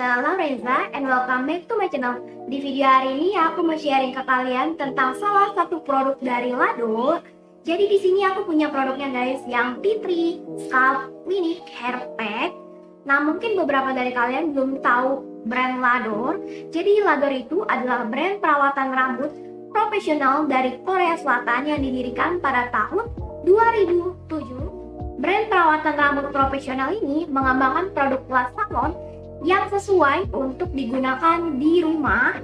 saya Laureza and welcome back to my channel. Di video hari ini aku mau sharing ke kalian tentang salah satu produk dari Lado. Jadi di sini aku punya produknya guys yang T3 Scalp Clinic Hair Pack. Nah mungkin beberapa dari kalian belum tahu brand Lador. Jadi Lador itu adalah brand perawatan rambut profesional dari Korea Selatan yang didirikan pada tahun 2007 Brand perawatan rambut profesional ini mengembangkan produk kelas salon yang sesuai untuk digunakan di rumah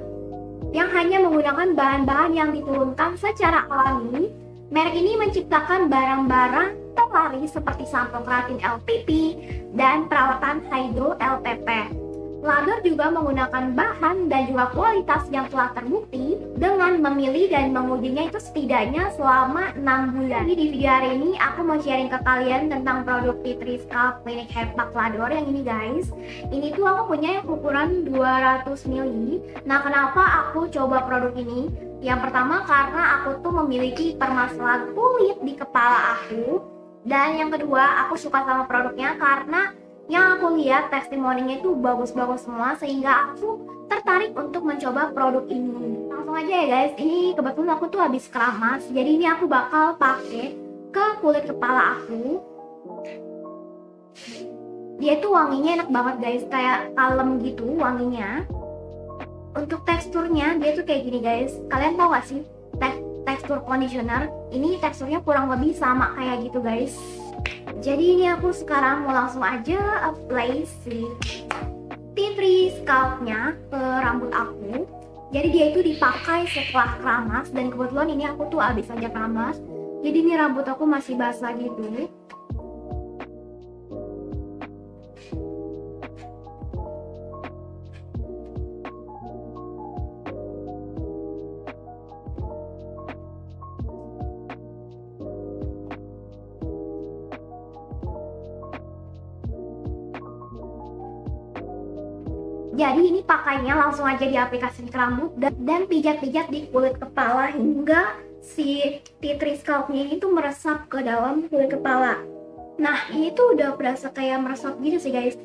yang hanya menggunakan bahan-bahan yang diturunkan secara alami. Merek ini menciptakan barang-barang terlari seperti sampo keratin LPP dan perawatan hydro LTP. Lador juga menggunakan bahan dan juga kualitas yang telah terbukti dengan memilih dan mengujinya itu setidaknya selama 6 bulan. Jadi di video hari ini aku mau sharing ke kalian tentang produk Fitri Scalp Clinic Hair Pack Lador yang ini guys. Ini tuh aku punya yang ukuran 200 ml. Nah kenapa aku coba produk ini? Yang pertama karena aku tuh memiliki permasalahan kulit di kepala aku. Dan yang kedua aku suka sama produknya karena yang aku lihat testimoninya itu bagus-bagus semua sehingga aku tertarik untuk mencoba produk ini. Langsung aja ya guys. Ini kebetulan aku tuh habis keramas jadi ini aku bakal pakai ke kulit kepala aku. Dia tuh wanginya enak banget guys. Kayak kalem gitu wanginya. Untuk teksturnya dia tuh kayak gini guys. Kalian tau gak sih Tek tekstur conditioner? Ini teksturnya kurang lebih sama kayak gitu guys jadi ini aku sekarang mau langsung aja apply si tea tree scalpnya ke rambut aku. Jadi dia itu dipakai setelah keramas dan kebetulan ini aku tuh abis aja keramas. Jadi ini rambut aku masih basah gitu Jadi ini pakainya langsung aja di aplikasi ke rambut dan pijat-pijat di kulit kepala hingga si tea tree scalpnya itu meresap ke dalam kulit kepala. Nah ini tuh udah berasa kayak meresap gitu sih guys.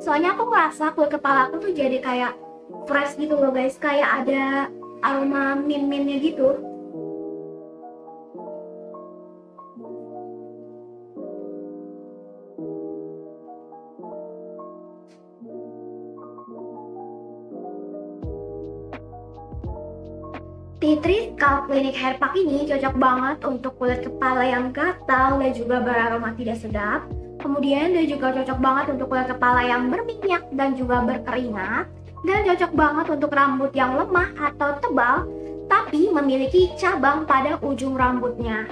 Soalnya aku ngerasa kulit kepala aku tuh jadi kayak fresh gitu loh guys, kayak ada aroma mint-mintnya gitu. Titri Scalp Clinic Hair Pack ini cocok banget untuk kulit kepala yang gatal dan juga beraroma tidak sedap. Kemudian dia juga cocok banget untuk kulit kepala yang berminyak dan juga berkeringat. Dan cocok banget untuk rambut yang lemah atau tebal tapi memiliki cabang pada ujung rambutnya.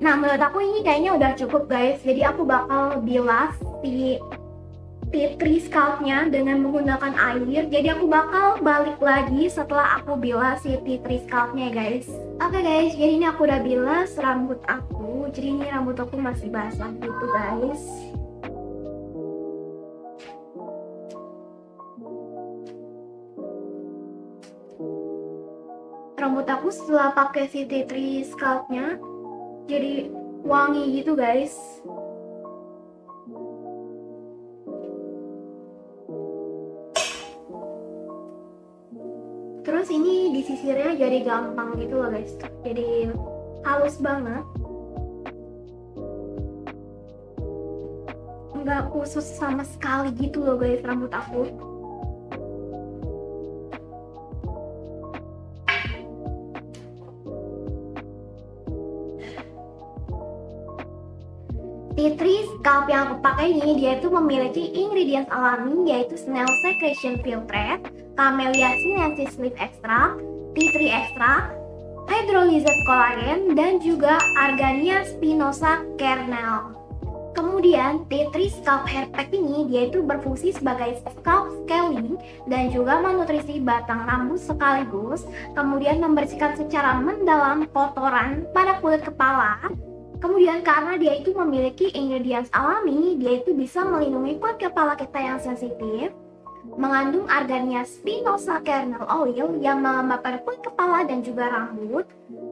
Nah menurut aku ini kayaknya udah cukup guys Jadi aku bakal bilas si tree scalpnya dengan menggunakan air jadi aku bakal balik lagi setelah aku bilas si tree scalpnya guys. Oke okay guys jadi ini aku udah bilas rambut aku jadi ini rambut aku masih basah gitu guys. Rambut aku setelah pakai si tree scalpnya jadi wangi gitu guys terus ini disisirnya jadi gampang gitu loh guys. Jadi halus banget. Nggak khusus sama sekali gitu loh guys rambut aku. Tree scalp yang aku pakai ini dia itu memiliki ingredients alami yaitu snail secretion filtrate, camellia sinensis leaf extract, tea tree extract, hydrolyzed collagen dan juga argania spinosa kernel. Kemudian tea tree scalp hair pack ini dia itu berfungsi sebagai scalp scaling dan juga menutrisi batang rambut sekaligus, kemudian membersihkan secara mendalam kotoran pada kulit kepala Kemudian karena dia itu memiliki ingredients alami, dia itu bisa melindungi kulit kepala kita yang sensitif. Mengandung argania spinosa kernel oil yang melembabkan kulit kepala dan juga rambut,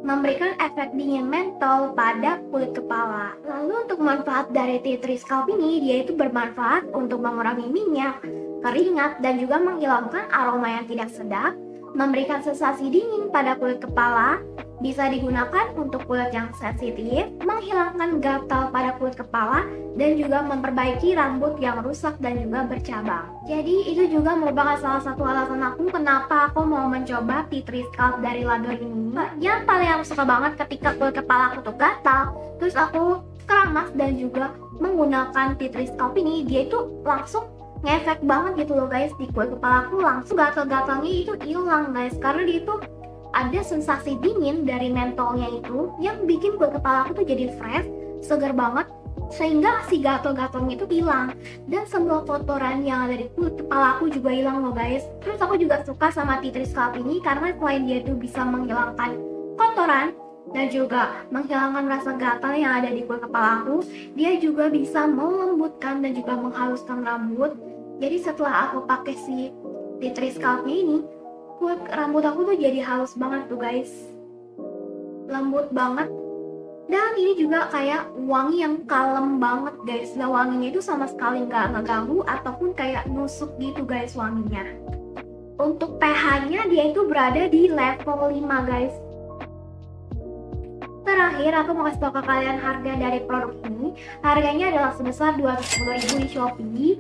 memberikan efek dingin mentol pada kulit kepala. Lalu untuk manfaat dari tea tree scalp ini, dia itu bermanfaat untuk mengurangi minyak, keringat, dan juga menghilangkan aroma yang tidak sedap, memberikan sensasi dingin pada kulit kepala, bisa digunakan untuk kulit yang sensitif, menghilangkan gatal pada kulit kepala, dan juga memperbaiki rambut yang rusak dan juga bercabang. Jadi itu juga merupakan salah satu alasan aku kenapa aku mau mencoba tea tree scalp dari Lador ini. Yang paling aku suka banget ketika kulit kepala aku tuh gatal, terus aku keramas dan juga menggunakan tea tree scalp ini, dia itu langsung ngefek banget gitu loh guys. Di kulit kepala aku langsung gatal-gatalnya itu hilang guys. Karena dia itu ada sensasi dingin dari mentolnya itu yang bikin kulit kepala aku tuh jadi fresh segar banget sehingga si gatal-gatalnya itu hilang. Dan semua kotoran yang ada di kulit kepala aku juga hilang loh guys. Terus aku juga suka sama tea tree scalp ini karena selain dia tuh bisa menghilangkan kotoran dan juga menghilangkan rasa gatal yang ada di kulit kepala aku dia juga bisa melembutkan dan juga menghaluskan rambut jadi setelah aku pakai si tea scalpnya ini kulit rambut aku tuh jadi halus banget tuh guys. Lembut banget. Dan ini juga kayak wangi yang kalem banget guys. Dan wanginya itu sama sekali nggak ngeganggu ataupun kayak nusuk gitu guys wanginya. Untuk pH nya dia itu berada di level 5 guys. Terakhir, aku mau kasih tau ke kalian harga dari produk ini. Harganya adalah sebesar 210.000 di Shopee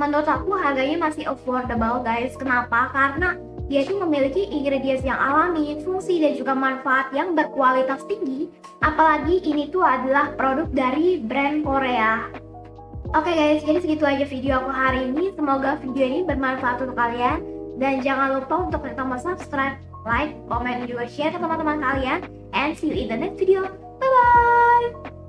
menurut aku harganya masih affordable guys kenapa karena dia itu memiliki ingredients yang alami, fungsi dan juga manfaat yang berkualitas tinggi apalagi ini tuh adalah produk dari brand Korea Oke okay guys, jadi segitu aja video aku hari ini. Semoga video ini bermanfaat untuk kalian. Dan jangan lupa untuk klik tombol subscribe, like, komen, juga share ke teman-teman kalian. And see you in the next video. Bye-bye!